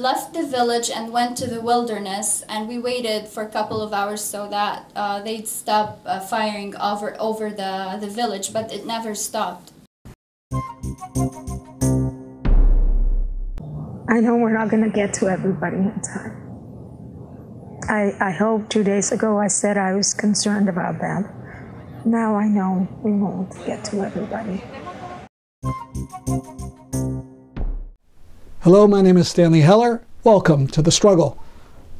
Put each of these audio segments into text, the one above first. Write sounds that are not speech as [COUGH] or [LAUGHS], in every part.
Left the village and went to the wilderness, and we waited for a couple of hours so that uh, they'd stop uh, firing over over the, the village, but it never stopped. I know we're not going to get to everybody in time. I, I hope two days ago I said I was concerned about that. Now I know we won't get to everybody. Hello, my name is Stanley Heller. Welcome to The Struggle.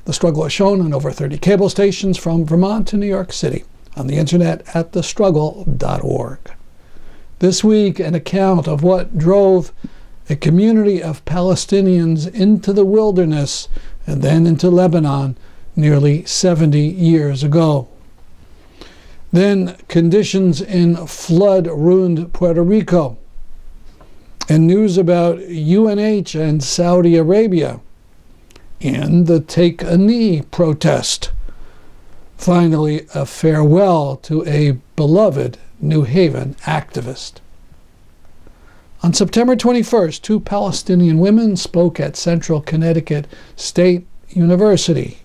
The Struggle is shown on over 30 cable stations from Vermont to New York City, on the internet at thestruggle.org. This week, an account of what drove a community of Palestinians into the wilderness and then into Lebanon nearly 70 years ago. Then conditions in flood ruined Puerto Rico and news about UNH and Saudi Arabia, and the Take a Knee protest. Finally, a farewell to a beloved New Haven activist. On September 21st, two Palestinian women spoke at Central Connecticut State University.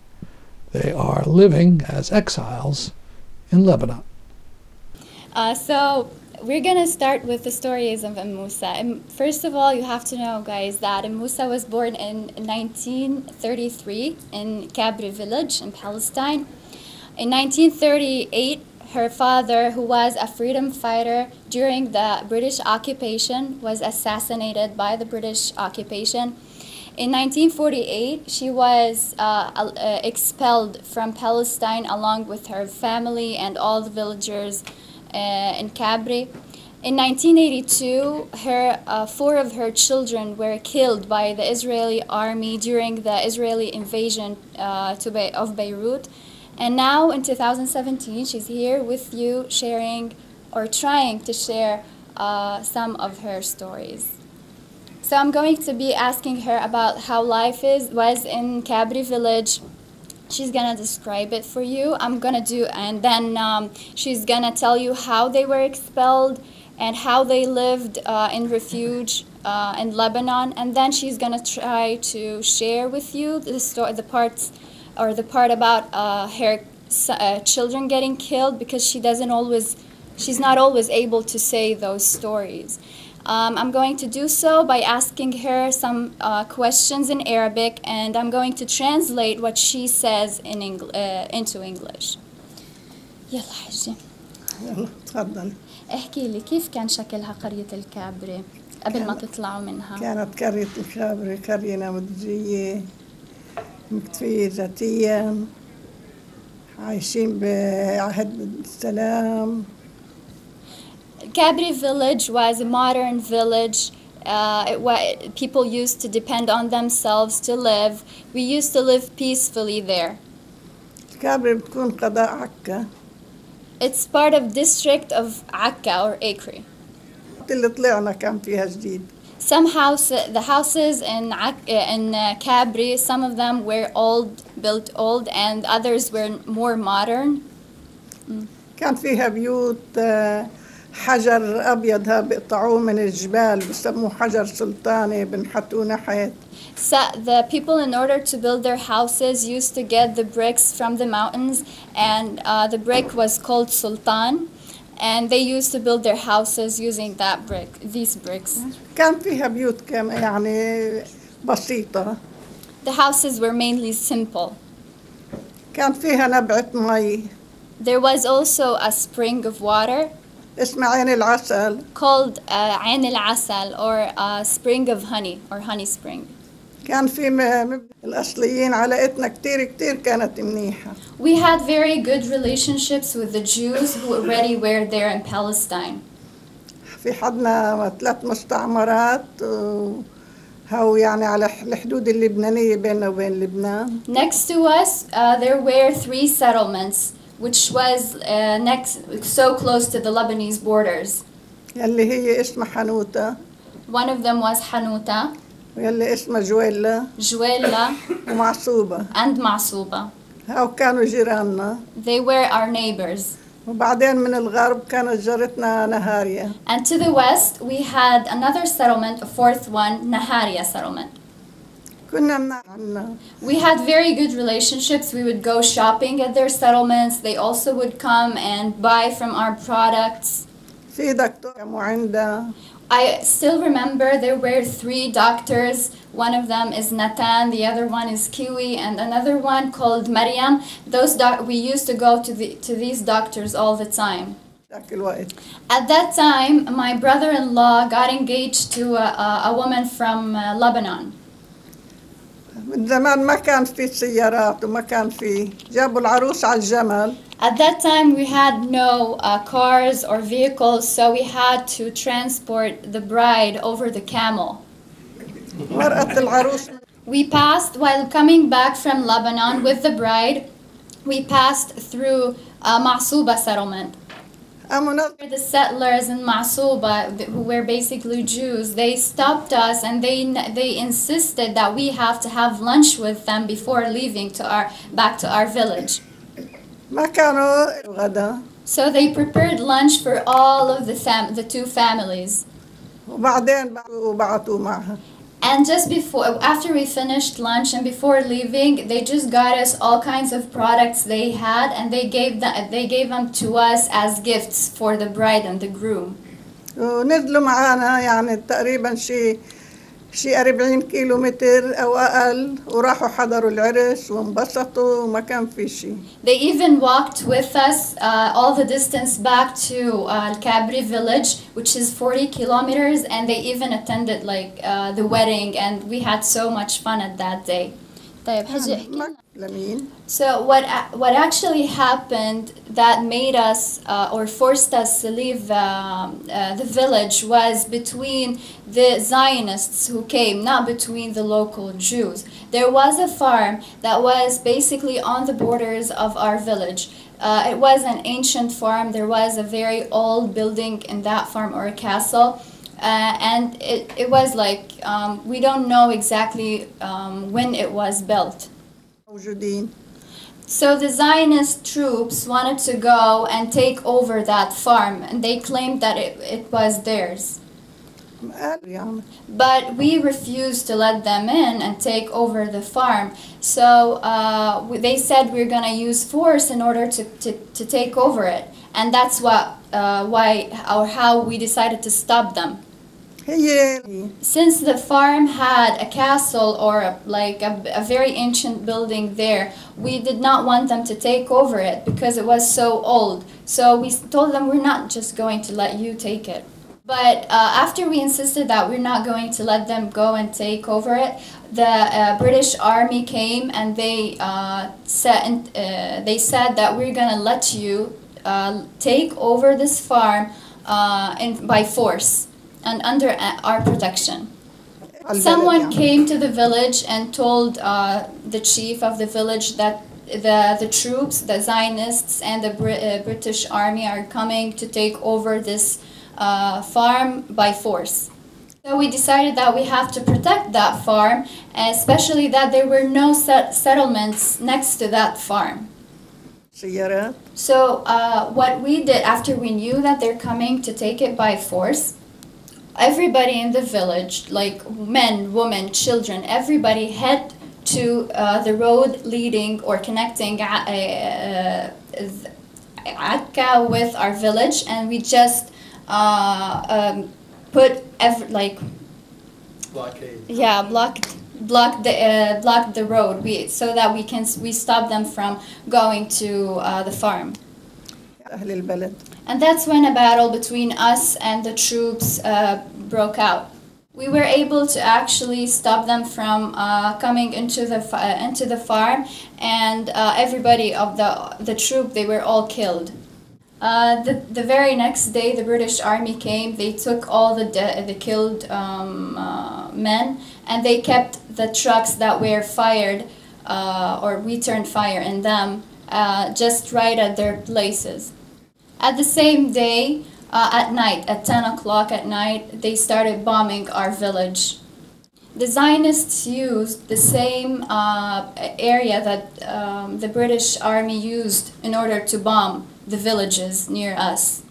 They are living as exiles in Lebanon. Uh, so we're gonna start with the stories of Musa. First of all, you have to know, guys, that Musa was born in 1933 in Kabri village in Palestine. In 1938, her father, who was a freedom fighter during the British occupation, was assassinated by the British occupation. In 1948, she was uh, uh, expelled from Palestine along with her family and all the villagers in Kabri. In 1982, her, uh, four of her children were killed by the Israeli army during the Israeli invasion uh, to Be- of Beirut. And now in 2017, she's here with you sharing or trying to share uh, some of her stories. So I'm going to be asking her about how life is was in Kabri village she's gonna describe it for you. I'm gonna do and then um, she's gonna tell you how they were expelled and how they lived uh, in refuge uh, in lebanon. And then she's gonna try to share with you the story the parts or the part about uh, her uh, children getting killed because she doesn't always she's not always able to say those stories um, I'm going to do so by asking her some uh, questions in Arabic and I'm going to translate what she says in Engl uh, into English. يلا حجي يلا تفضل احكي لي كيف كان شكلها قرية الكابري قبل ما تطلعوا منها كانت قرية الكابري قرية نموذجية مكتفية ذاتيا عايشين بعهد السلام Kabri village was a modern village. Uh, it, what, people used to depend on themselves to live. We used to live peacefully there. It's part of district of Akka or Acre. Some houses, the houses in in uh, Kabri, some of them were old, built old, and others were more modern. كان فيها بيوت حجر أبيض ها بيقطعوه من الجبال بسموه حجر سلطاني بنحطوه نحت So the people, in order to build their houses, used to get the bricks from the mountains, and uh, the brick was called sultan, and they used to build their houses using that brick, these bricks. كان فيها بيوت كم يعني بسيطة The houses were mainly simple. كان فيها نبعة مي There was also a spring of water اسمها عين العسل called uh, Ain al Asal, or a spring of honey, or honey spring. كان في م- م- الأصليين علاقتنا كتير كتير كانت منيحة We had very good relationships with the Jews who already were there in Palestine. في حدنا ثلاث مستعمرات و- هو يعني على ح- الحدود اللبنانية بيننا وبين لبنان Next to us, uh, there were three settlements, which was uh, next so close to the Lebanese borders. يلي هي اسمها حنوتة One of them was Hanuta, ويلي اسمها جويلا Juela, ومعصوبة and Masuba. هاو كانوا جيراننا They were our neighbors. وبعدين من الغرب كانت جارتنا نهاريا And to the west, we had another settlement, a fourth one, Naharia settlement. We had very good relationships. We would go shopping at their settlements. They also would come and buy from our products. I still remember there were three doctors. One of them is Natan, the other one is Kiwi, and another one called Mariam. Those we used to go to, the, to these doctors all the time. At that time, my brother-in-law got engaged to a, a woman from uh, Lebanon. من زمان ما كان في سيارات وما كان في جابوا العروس على الجمل At that time, we had no uh, cars or vehicles, so we had to transport the bride over the camel. مرأة العروس We passed, while coming back from Lebanon with the bride, we passed through uh, Ma'suba settlement. The settlers in Masuba, who were basically Jews, they stopped us and they they insisted that we have to have lunch with them before leaving to our back to our village. So they prepared lunch for all of the fam the two families. وبعدين بعثوا معها And just before, after we finished lunch and before leaving, they just got us all kinds of products they had, and they gave them, they gave them to us as gifts for the bride and the groom. ونزلوا معانا يعني تقريبا شي شي 40 كيلو متر او اقل وراحوا حضروا العرس وانبسطوا وما كان في شي They even walked with us uh, all the distance back to uh, Al Kabri village, which is 40 kilometers, and they even attended like uh, the wedding, and we had so much fun at that day. طيب حجي احكي ما لمين So what a- what actually happened that made us uh, or forced us to leave um, uh, the village was between the Zionists who came, not between the local Jews. There was a farm that was basically on the borders of our village. Uh, it was an ancient farm. There was a very old building in that farm or a castle. Uh, and it, it was like, um, we don't know exactly um, when it was built. So the Zionist troops wanted to go and take over that farm, and they claimed that it, it was theirs. But we refused to let them in and take over the farm. So uh, they said we are going to use force in order to, to, to, take over it. And that's what, uh, why or how we decided to stop them. Since the farm had a castle or a, like a, a very ancient building there, we did not want them to take over it because it was so old. So we told them we're not just going to let you take it. But uh, after we insisted that we're not going to let them go and take over it, the uh, British Army came and they uh, said uh, they said that we're gonna let you uh, take over this farm uh, in, by force and under our protection. Someone came to the village and told uh, the chief of the village that the, the troops, the Zionists and the Br uh, British army are coming to take over this uh, farm by force. So we decided that we have to protect that farm, especially that there were no set settlements next to that farm. So uh, what we did after we knew that they're coming to take it by force, everybody in the village, like men, women, children, everybody head to uh, the road leading or connecting uh, uh, Akka with our village, and we just uh, um, put ev- like blockade. yeah, blocked blocked the uh, blocked the road. We so that we can we stop them from going to uh, the farm. أهل البلد And that's when a battle between us and the troops uh, broke out. We were able to actually stop them from uh, coming into the fa- uh, into the farm, and uh, everybody of the the troop they were all killed. Uh, the, the very next day, the British Army came. They took all the de- the killed um, uh, men, and they kept the trucks that were fired, uh, or we turned fire in them, uh, just right at their places. At the same day, uh, at night, at 10 o'clock at night, they started bombing our village. The Zionists used the same uh, area that um, the British army used in order to bomb the villages near us.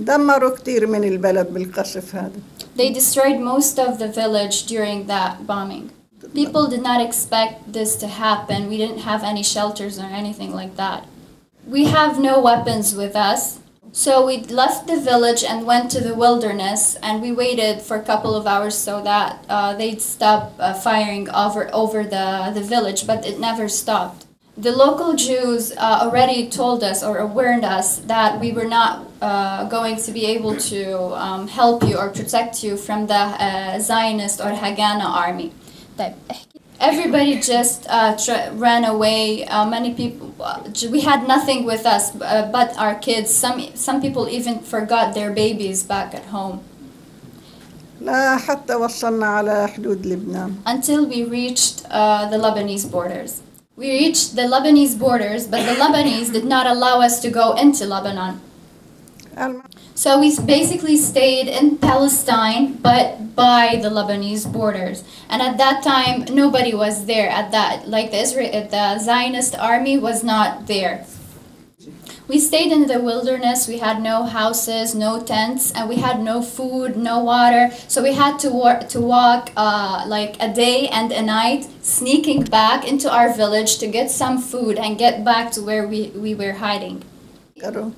دمروا كتير من البلد بالقصف هذا They destroyed most of the village during that bombing. People did not expect this to happen. We didn't have any shelters or anything like that. We have no weapons with us. So we left the village and went to the wilderness, and we waited for a couple of hours so that uh, they'd stop uh, firing over over the, the village, but it never stopped. The local Jews uh, already told us or warned us that we were not uh, going to be able to um, help you or protect you from the uh, Zionist or Haganah army. طيب احكي Everybody just uh, tr- ran away. Uh, many people, uh, j- we had nothing with us uh, but our kids. Some some people even forgot their babies back at home لا حتى وصلنا على حدود لبنان until we reached uh, the Lebanese borders. We reached the Lebanese borders, but the Lebanese did not allow us to go into Lebanon. So we basically stayed in Palestine, but by the Lebanese borders. And at that time, nobody was there. At that, like the Israel, the Zionist army was not there. We stayed in the wilderness. We had no houses, no tents, and we had no food, no water. So we had to, wor- to walk uh, like a day and a night, sneaking back into our village to get some food and get back to where we, we were hiding.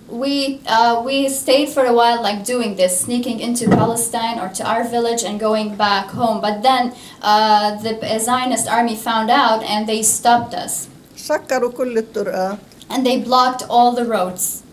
We uh, we stayed for a while, like doing this, sneaking into Palestine or to our village and going back home. But then uh, the Zionist army found out and they stopped us. And they blocked all the roads.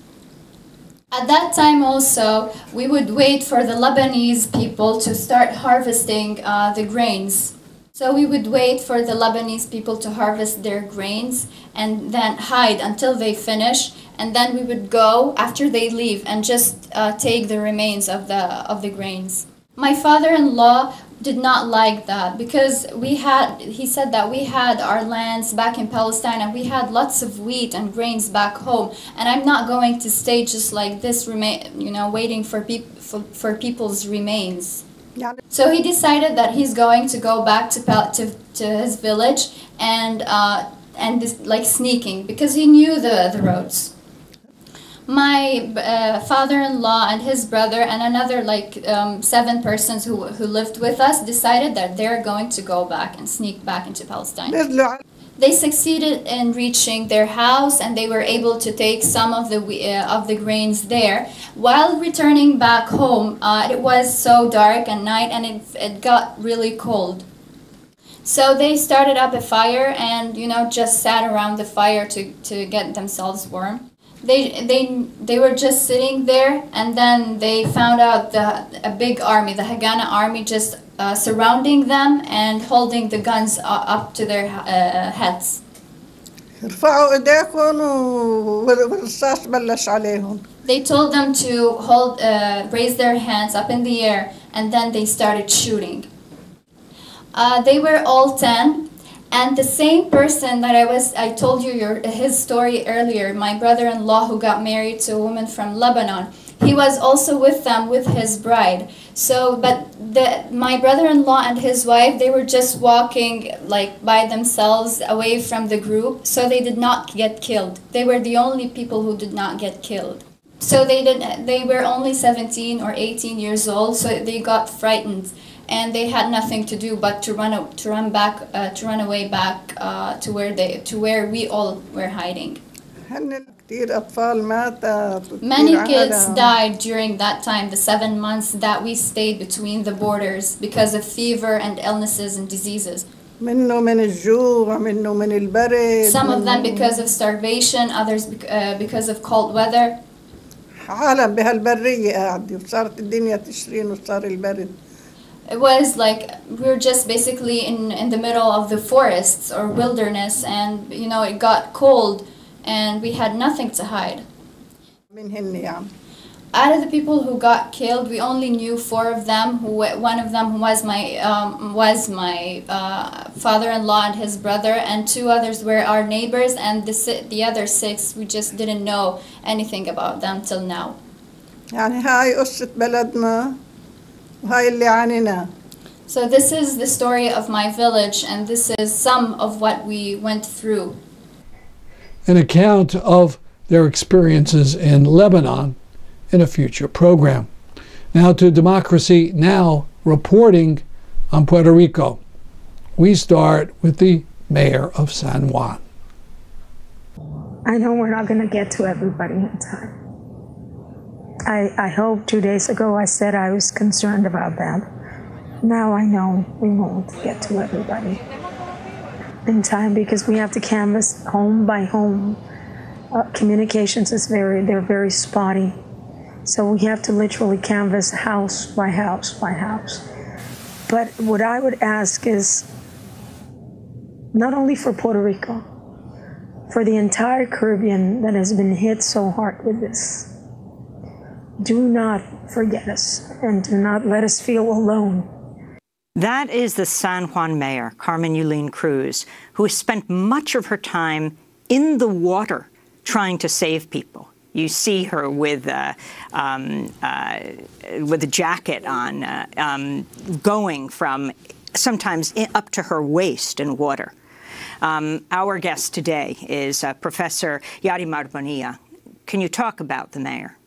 At that time also, we would wait for the Lebanese people to start harvesting uh, the grains. So we would wait for the Lebanese people to harvest their grains and then hide until they finish and then we would go after they leave and just uh, take the remains of the of the grains. My father-in-law did not like that because we had he said that we had our lands back in Palestine and we had lots of wheat and grains back home and I'm not going to stay just like this remain you know waiting for people for, for people's remains. Yeah. So he decided that he's going to go back to Pal- to, to his village and uh, and this, like sneaking because he knew the the roads my uh, father-in-law and his brother and another like um, seven persons who, who lived with us decided that they're going to go back and sneak back into Palestine. They succeeded in reaching their house and they were able to take some of the, uh, of the grains there. While returning back home, uh, it was so dark at night and it, it got really cold. So they started up a fire and, you know, just sat around the fire to, to get themselves warm They, they, they were just sitting there and then they found out the, a big army, the Haganah army, just uh, surrounding them and holding the guns uh, up to their uh, heads. ارفعوا ايديكم و- والرصاص بلش عليهم They told them to hold, uh, raise their hands up in the air, and then they started shooting. Uh, they were all ten, and the same person that I was, I told you your, his story earlier. My brother-in-law who got married to a woman from Lebanon. He was also with them with his bride. So, but the my brother-in-law and his wife, they were just walking like by themselves away from the group, so they did not get killed. They were the only people who did not get killed. So they did. They were only 17 or 18 years old, so they got frightened, and they had nothing to do but to run a- to run back uh, to run away back uh, to where they to where we all were hiding. هن كثير اطفال ماتت Many وكتير kids عالم. died during that time, the seven months that we stayed between the borders because of fever and illnesses and diseases. منه من الجوع منه من البرد Some of them منه- because of starvation, others bec- uh, because of cold weather. عالم بهالبرية قاعدة وصارت الدنيا تشرين وصار البرد It was like we were just basically in, in the middle of the forests or wilderness, and you know, it got cold and we had nothing to hide. من هن يعني Out of the people who got killed, we only knew four of them. Who one of them was my um, was my uh, father-in-law and his brother, and two others were our neighbors, and the si- the other six we just didn't know anything about them till now. يعني هاي قصة بلدنا وهاي اللي عانينا So this is the story of my village, and this is some of what we went through. An account of their experiences in Lebanon in a future program. Now to Democracy Now! reporting on Puerto Rico. We start with the mayor of San Juan. I know we're not going to get to everybody in time. I, I hope two days ago I said I was concerned about that. Now I know we won't get to everybody in time because we have to canvass home by home. Uh, communications is very, they're very spotty. So we have to literally canvass house by house by house. But what I would ask is not only for Puerto Rico, for the entire Caribbean that has been hit so hard with this, do not forget us and do not let us feel alone. That is the San Juan mayor, Carmen Yulín Cruz, who has spent much of her time in the water trying to save people. You see her with uh, um, uh, with a jacket on, uh, um, going from sometimes up to her waist in water. Um, our guest today is uh, Professor Yarimar Bonilla. Can you talk about the mayor?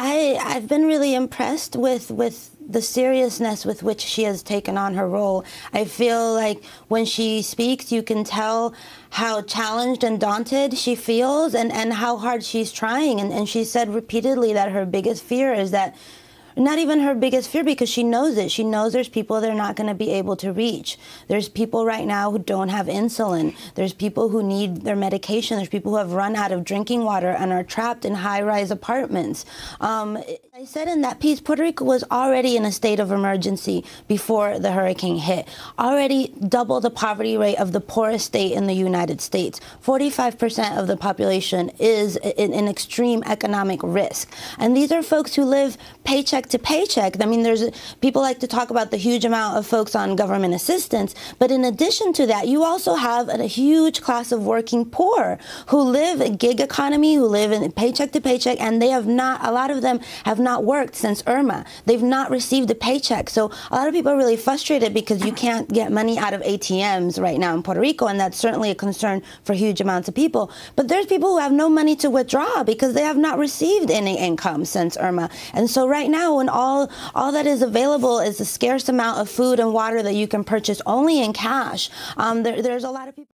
I, I've been really impressed with, with the seriousness with which she has taken on her role. I feel like when she speaks, you can tell how challenged and daunted she feels and, and how hard she's trying. And, and she said repeatedly that her biggest fear is that not even her biggest fear because she knows it. She knows there's people they're not going to be able to reach. There's people right now who don't have insulin. There's people who need their medication. There's people who have run out of drinking water and are trapped in high rise apartments. Um, I said in that piece, Puerto Rico was already in a state of emergency before the hurricane hit, already double the poverty rate of the poorest state in the United States. 45% of the population is in, in extreme economic risk. And these are folks who live paycheck to paycheck. I mean, there's people like to talk about the huge amount of folks on government assistance, but in addition to that, you also have a, huge class of working poor who live a gig economy, who live in paycheck to paycheck, and they have not, a lot of them have not not worked since Irma. They've not received a paycheck. So a lot of people are really frustrated because you can't get money out of ATMs right now in Puerto Rico, and that's certainly a concern for huge amounts of people. But there's people who have no money to withdraw because they have not received any income since Irma. And so right now, when all all that is available is a scarce amount of food and water that you can purchase only in cash, um, there, there's a lot of people.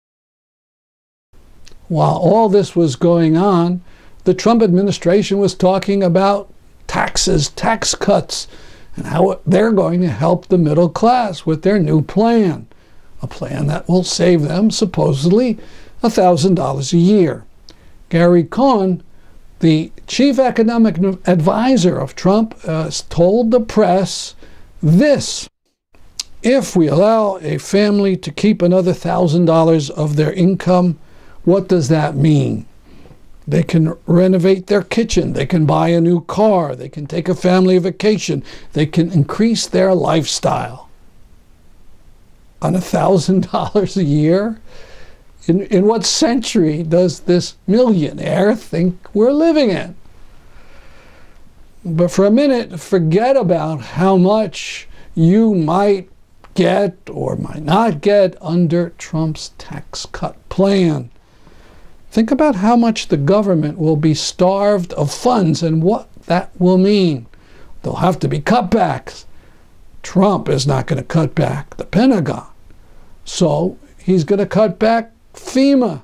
While all this was going on, the Trump administration was talking about taxes, tax cuts, and how they're going to help the middle class with their new plan. A plan that will save them supposedly $1,000 a year. Gary Cohn, the chief economic advisor of Trump, uh, told the press this if we allow a family to keep another $1,000 of their income, what does that mean? They can renovate their kitchen. They can buy a new car. They can take a family vacation. They can increase their lifestyle. On a thousand [LAUGHS] dollars a year? In, in what century does this millionaire think we're living in? But for a minute, forget about how much you might get or might not get under Trump's tax cut plan. Think about how much the government will be starved of funds and what that will mean. There'll have to be cutbacks. Trump is not going to cut back the Pentagon. So he's going to cut back FEMA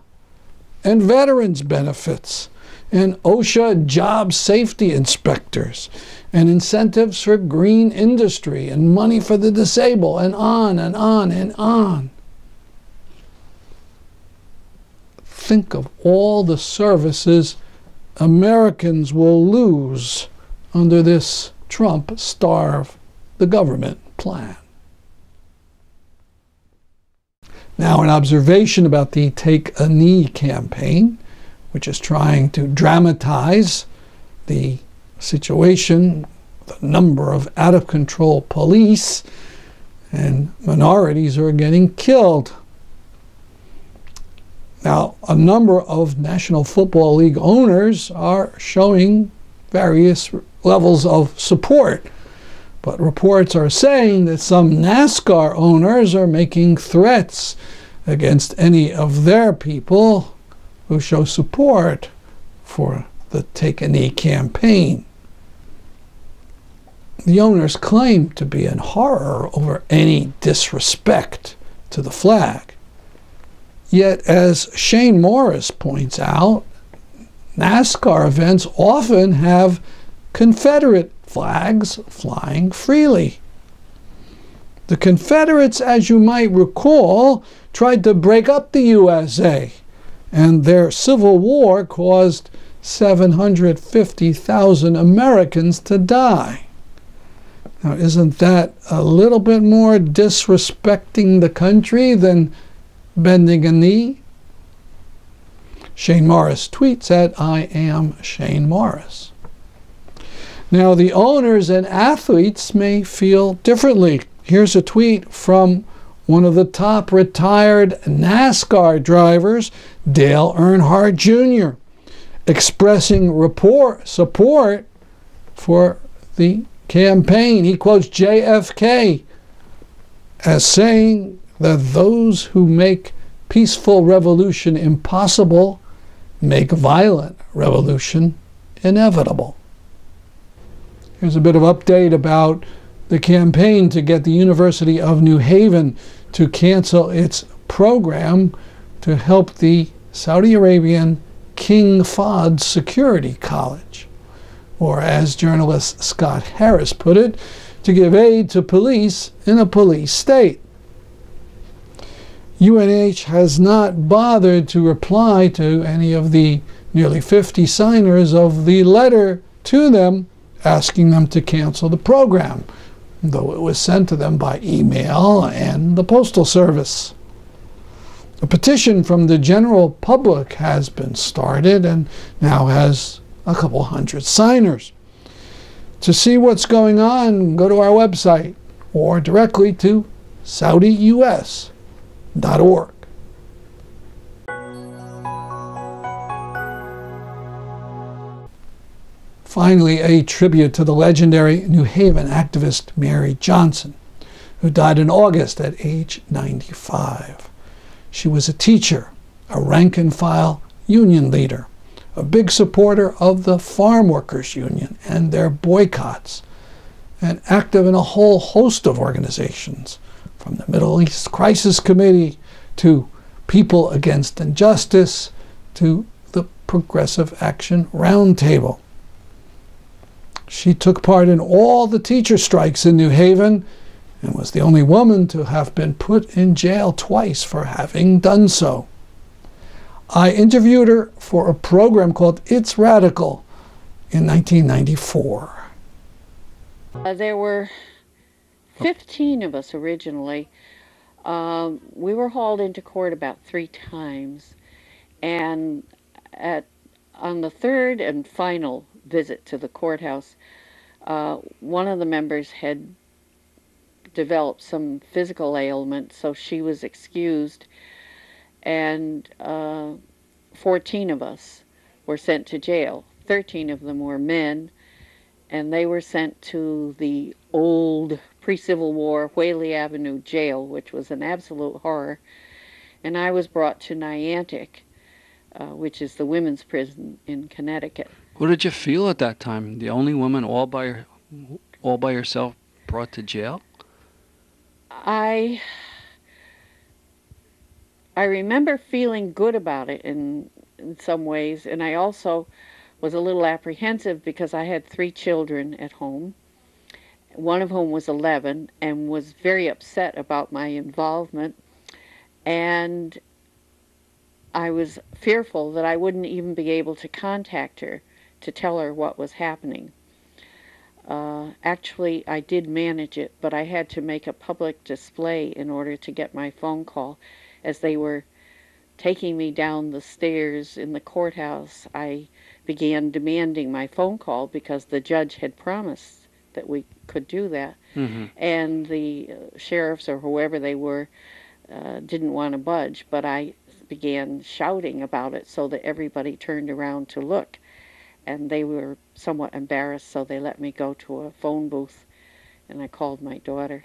and veterans benefits and OSHA job safety inspectors and incentives for green industry and money for the disabled and on and on and on. Think of all the services Americans will lose under this Trump starve the government plan. Now, an observation about the Take a Knee campaign, which is trying to dramatize the situation, the number of out of control police, and minorities are getting killed now, a number of National Football League owners are showing various levels of support. But reports are saying that some NASCAR owners are making threats against any of their people who show support for the Take a Knee campaign. The owners claim to be in horror over any disrespect to the flag. Yet, as Shane Morris points out, NASCAR events often have Confederate flags flying freely. The Confederates, as you might recall, tried to break up the USA, and their Civil War caused 750,000 Americans to die. Now, isn't that a little bit more disrespecting the country than bending a knee? Shane Morris tweets at I am Shane Morris. Now, the owners and athletes may feel differently. Here's a tweet from one of the top retired NASCAR drivers, Dale Earnhardt Jr., expressing report, support for the campaign. He quotes JFK as saying that those who make peaceful revolution impossible make violent revolution inevitable. Here's a bit of update about the campaign to get the University of New Haven to cancel its program to help the Saudi Arabian King Fahd Security College, or as journalist Scott Harris put it, to give aid to police in a police state. UNH has not bothered to reply to any of the nearly 50 signers of the letter to them asking them to cancel the program, though it was sent to them by email and the Postal Service. A petition from the general public has been started and now has a couple hundred signers. To see what's going on, go to our website or directly to SaudiUS org. Finally, a tribute to the legendary New Haven activist Mary Johnson, who died in August at age 95. She was a teacher, a rank and file union leader, a big supporter of the Farm Workers Union and their boycotts, and active in a whole host of organizations from the Middle East Crisis Committee to People Against Injustice to the Progressive Action Roundtable. She took part in all the teacher strikes in New Haven and was the only woman to have been put in jail twice for having done so. I interviewed her for a program called It's Radical in 1994. Uh, there were 15 of us originally. Um, we were hauled into court about three times, and at on the third and final visit to the courthouse, uh, one of the members had developed some physical ailment, so she was excused, and uh, 14 of us were sent to jail. 13 of them were men, and they were sent to the old pre-Civil War Whaley Avenue jail, which was an absolute horror. And I was brought to Niantic, uh, which is the women's prison in Connecticut. What did you feel at that time? The only woman all by all by herself brought to jail? I I remember feeling good about it in in some ways, and I also was a little apprehensive because I had three children at home one of whom was 11 and was very upset about my involvement. And I was fearful that I wouldn't even be able to contact her to tell her what was happening. Uh, actually, I did manage it, but I had to make a public display in order to get my phone call. As they were taking me down the stairs in the courthouse, I began demanding my phone call because the judge had promised that we could do that. Mm-hmm. And the uh, sheriffs or whoever they were uh, didn't want to budge, but I began shouting about it so that everybody turned around to look. And they were somewhat embarrassed, so they let me go to a phone booth and I called my daughter.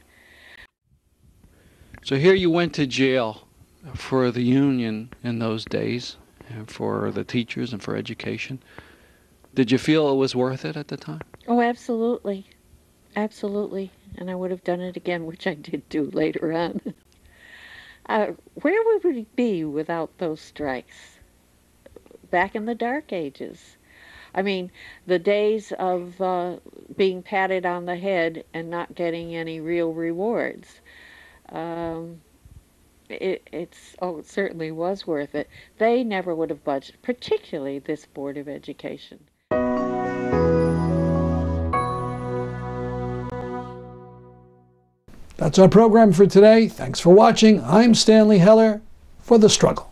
So here you went to jail for the union in those days, and for the teachers and for education. Did you feel it was worth it at the time? Oh, absolutely. Absolutely. And I would have done it again, which I did do later on. [LAUGHS] Uh, where would we be without those strikes? Back in the dark ages. I mean, the days of uh, being patted on the head and not getting any real rewards. Um, it, it's oh, it certainly was worth it. They never would have budged, particularly this Board of Education. That's our program for today. Thanks for watching. I'm Stanley Heller for The Struggle.